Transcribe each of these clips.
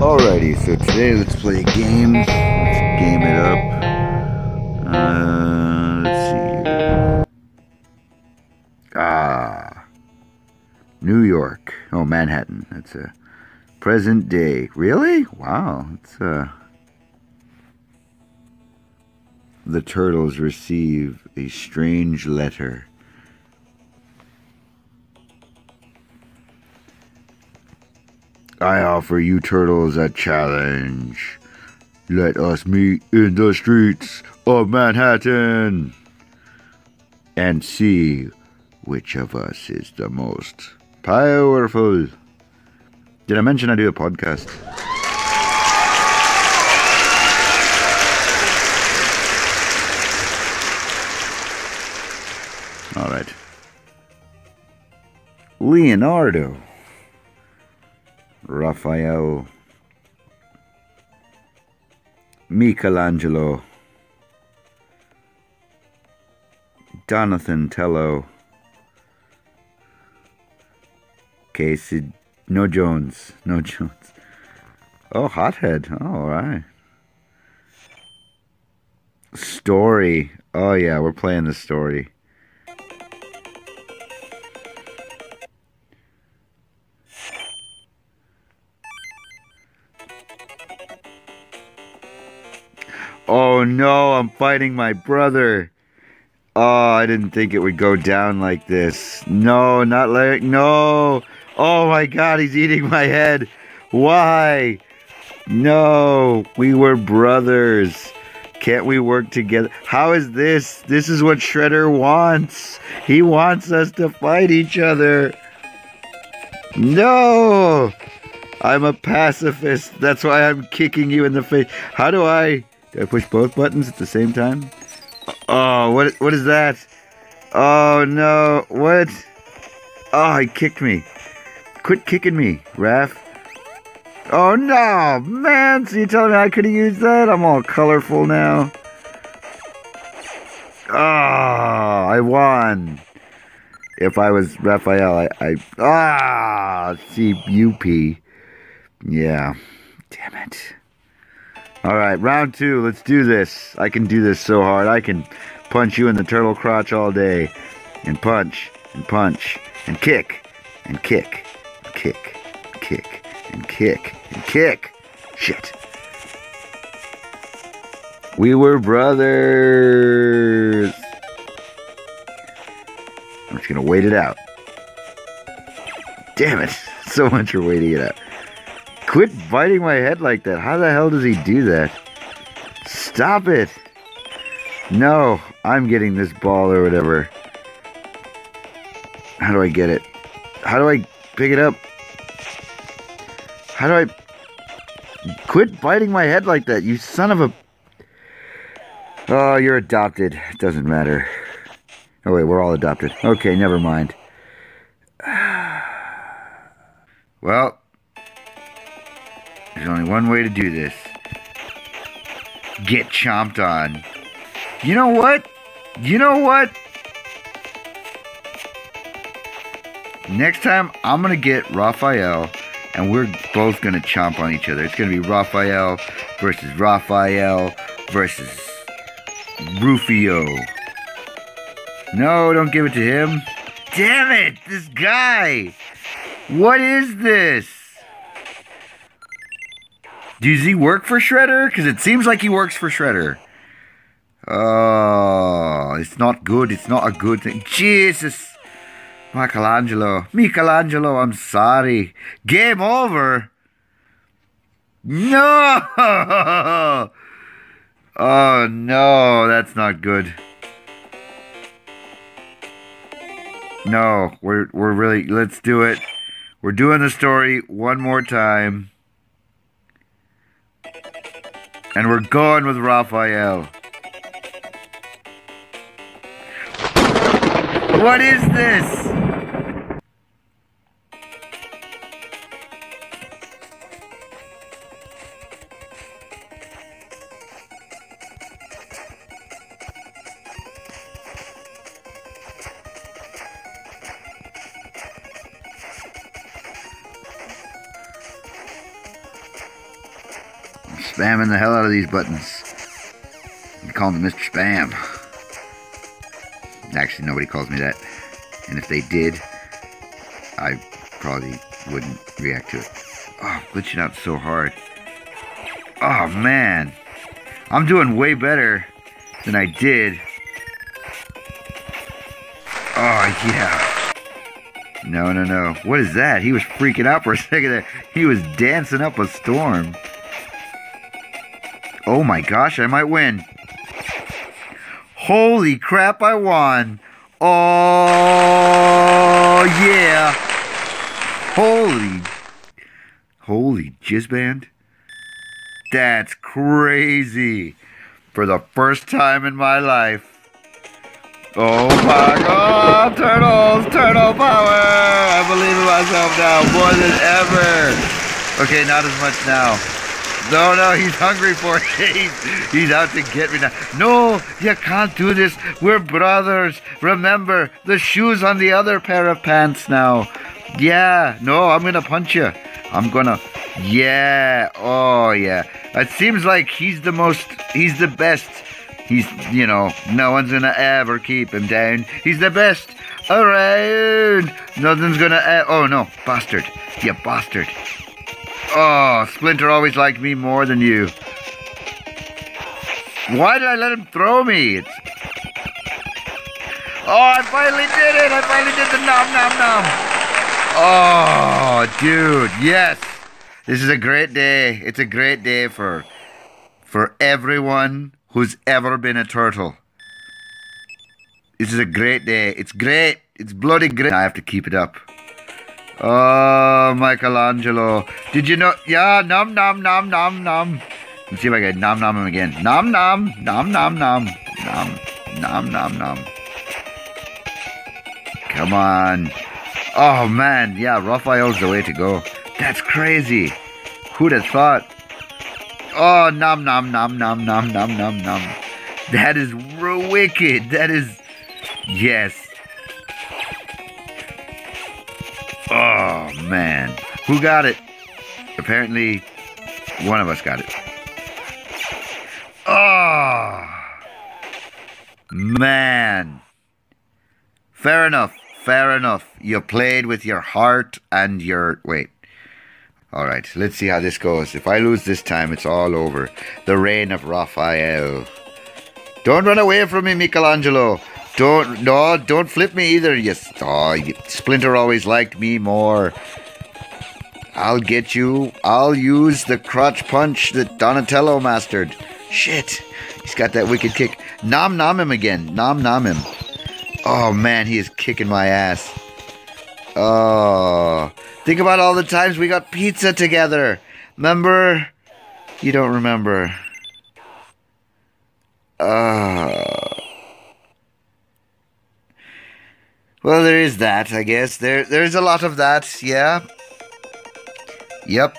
Alrighty, so today let's play a game. Let's game it up. Uh, let's see. Ah, New York. Oh, Manhattan. That's a present day. Really? Wow. It's uh. The turtles receive a strange letter. I offer you turtles a challenge. Let us meet in the streets of Manhattan and see which of us is the most powerful. Did I mention I do a podcast? All right. Leonardo. Raphael, Michelangelo, Donatello, Casey, no Jones, no Jones. Oh, Hothead. Oh, all right. Story. Oh, yeah, we're playing the story. Oh no, I'm fighting my brother. Oh, I didn't think it would go down like this. No, not like no. Oh my god, he's eating my head. Why? No, we were brothers. Can't we work together? How is this? This is what Shredder wants. He wants us to fight each other. No! I'm a pacifist. That's why I'm kicking you in the face. How do I do I push both buttons at the same time? Oh, what what is that? Oh no, what? Oh, he kicked me. Quit kicking me, Raph. Oh no, man, so you telling me I could have used that? I'm all colorful now. Oh, I won. If I was Raphael, I, I ah, C-U-P. Yeah, damn it. All right, round two. Let's do this. I can do this so hard. I can punch you in the turtle crotch all day, and punch and punch and kick and kick, and kick, and kick and kick and kick. Shit. We were brothers. I'm just gonna wait it out. Damn it! So much for waiting it out. Quit biting my head like that. How the hell does he do that? Stop it. No, I'm getting this ball or whatever. How do I get it? How do I pick it up? How do I... Quit biting my head like that, you son of a... Oh, you're adopted. It doesn't matter. Oh, wait, we're all adopted. Okay, never mind. Well, there's only one way to do this. Get chomped on. You know what? You know what? Next time, I'm going to get Raphael, and we're both going to chomp on each other. It's going to be Raphael versus Raphael versus Rufio. No, don't give it to him. Damn it, this guy. What is this? Does he work for Shredder? Because it seems like he works for Shredder. Oh, it's not good. It's not a good thing. Jesus. Michelangelo. Michelangelo, I'm sorry. Game over. No! Oh, no. That's not good. No, we're, we're really... Let's do it. We're doing the story one more time. And we're going with Raphael. What is this? Spamming the hell out of these buttons. You call me Mr. Spam. Actually, nobody calls me that. And if they did, I probably wouldn't react to it. Oh, glitching out so hard. Oh, man. I'm doing way better than I did. Oh, yeah. No, no, no. What is that? He was freaking out for a second there. He was dancing up a storm. Oh my gosh, I might win. Holy crap, I won. Oh, yeah. Holy, holy jizzband. That's crazy. For the first time in my life. Oh my god, turtles, turtle power! I believe in myself now more than ever. Okay, not as much now. No, no, he's hungry for it. He's, out to get me now. No, you can't do this. We're brothers. Remember, the shoe's on the other pair of pants now. Yeah, no, I'm gonna punch you. I'm gonna. Yeah, oh yeah. It seems like he's the most, he's the best. He's, you know, no one's gonna ever keep him down. He's the best around. Nothing's gonna. Oh no, bastard! You bastard! Oh, Splinter always liked me more than you. Why did I let him throw me? It's... Oh, I finally did it! I finally did the nom nom nom! Oh, dude, yes! This is a great day. It's a great day for for everyone who's ever been a turtle. This is a great day. It's great. It's bloody great. I have to keep it up. Oh, Michelangelo. Did you know? Yeah, nom nom nom nom nom. Let's see if I can nom nom him again. Nom nom nom nom nom nom nom nom nom. Come on. Oh man, yeah, Raphael's the way to go. That's crazy. Who'd have thought? Oh, nom nom nom nom nom nom nom nom. That is wicked. That is, yes. Oh, man. Who got it? Apparently, one of us got it. Oh, man. Fair enough. Fair enough. You played with your heart and your. Wait. All right, let's see how this goes. If I lose this time, it's all over. The reign of Raphael. Don't run away from me, Michelangelo. Don't, no, don't flip me either. Yes, oh, Splinter always liked me more. I'll get you. I'll use the crotch punch that Donatello mastered. Shit, he's got that wicked kick. Nom nom him again. Nom nom him. Oh man, he is kicking my ass. Oh, think about all the times we got pizza together. Remember? You don't remember. Uh, well, there is that, I guess. There, there's a lot of that, yeah. Yep.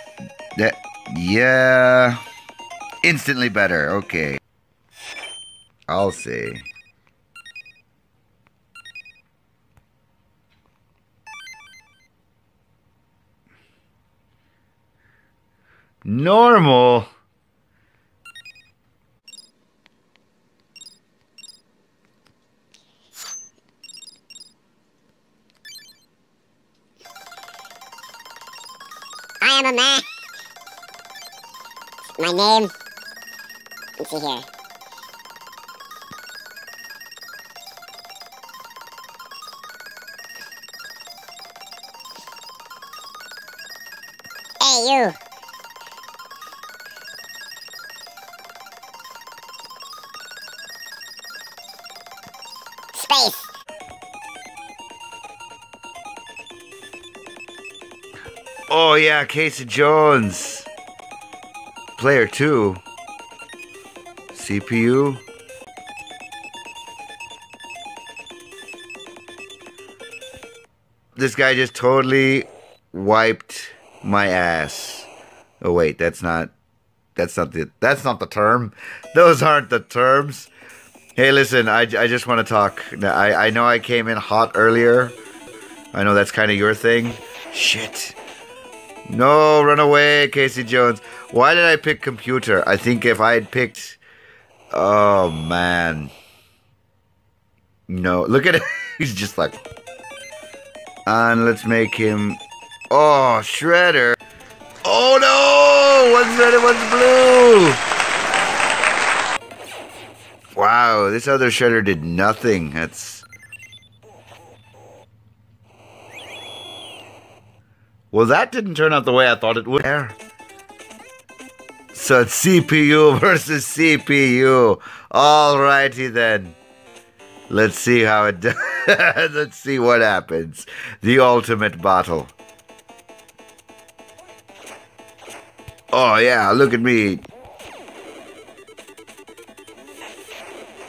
That, yeah. Instantly better, okay. I'll see. Normal. Name. Let's see here. Hey, you. Space. Oh yeah, Casey Jones. Player two. CPU. This guy just totally wiped my ass. Oh wait, that's not that's not the that's not the term. Those aren't the terms. Hey, listen, I, I just want to talk. I, I know I came in hot earlier. I know that's kind of your thing. Shit. No, run away, Casey Jones. Why did I pick computer? I think if I had picked. Oh, man. No, look at it. He's just like. And let's make him. Oh, Shredder. Oh no! One's red and one's blue. Wow, this other Shredder did nothing. That's. Well, that didn't turn out the way I thought it would. So it's CPU versus CPU. Alrighty then. Let's see how it does. Let's see what happens. The ultimate battle. Oh yeah, look at me.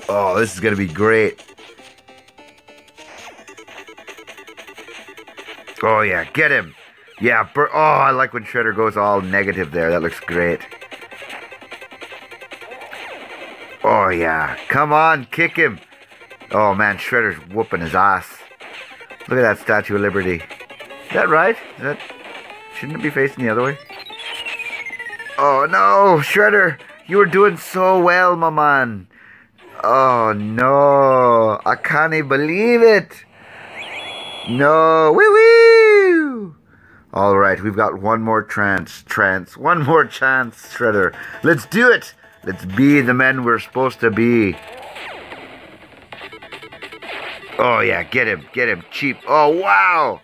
Oh, this is gonna be great. Oh yeah, get him. Yeah, oh, I like when Shredder goes all negative there. That looks great. Oh yeah, come on, kick him. Oh man, Shredder's whooping his ass. Look at that Statue of Liberty. Is that right? Is that shouldn't it be facing the other way? Oh no, Shredder, you were doing so well, my man. Oh no, I can't believe it. No, wee wee. All right, we've got one more trance, trance, one more chance, Shredder. Let's do it. Let's be the men we're supposed to be. Oh yeah, get him, get him, cheap. Oh wow.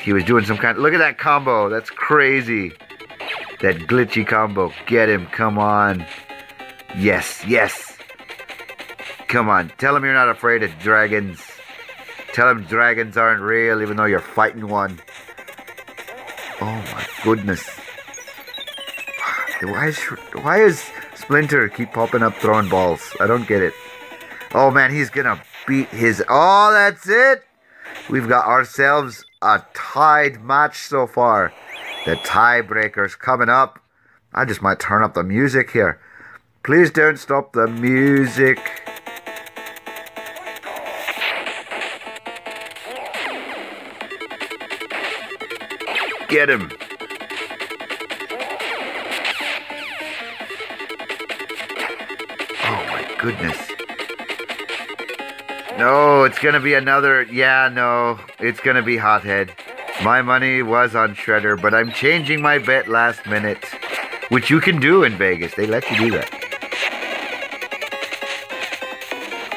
He was doing some kind. Look at that combo. That's crazy. That glitchy combo. Get him. Come on. Yes, yes. Come on. Tell him you're not afraid of dragons. Tell him dragons aren't real even though you're fighting one. Oh my goodness. Why is, why is Splinter keep popping up throwing balls? I don't get it. Oh man, he's gonna beat his... Oh, that's it! We've got ourselves a tied match so far. The tiebreaker's coming up. I just might turn up the music here. Please don't stop the music. Get him. Oh my goodness. No, it's gonna be another. Yeah, no, it's gonna be Hothead. My money was on Shredder, but I'm changing my bet last minute. Which you can do in Vegas. They let you do that.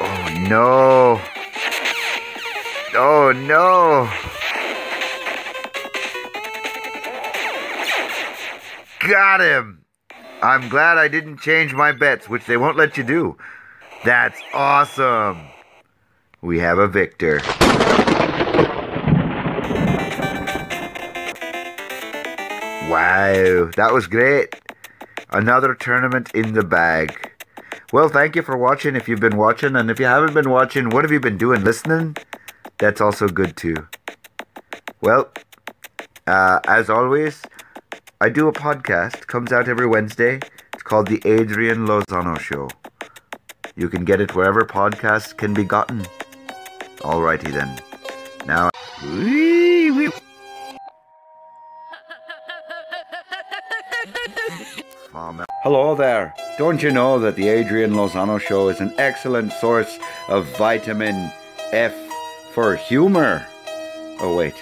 Oh, no. Oh, no. Got him. I'm glad I didn't change my bets, which they won't let you do. That's awesome. We have a victor. Wow, that was great. Another tournament in the bag. Well, thank you for watching if you've been watching. And if you haven't been watching, what have you been doing? Listening? That's also good too. Well, uh, as always, I do a podcast. Comes out every Wednesday. It's called The Adrian Lozano Show. You can get it wherever podcasts can be gotten. Alrighty then. Now. Hello there. Don't you know that the Adrian Lozano Show is an excellent source of vitamin F for humor? Oh, wait.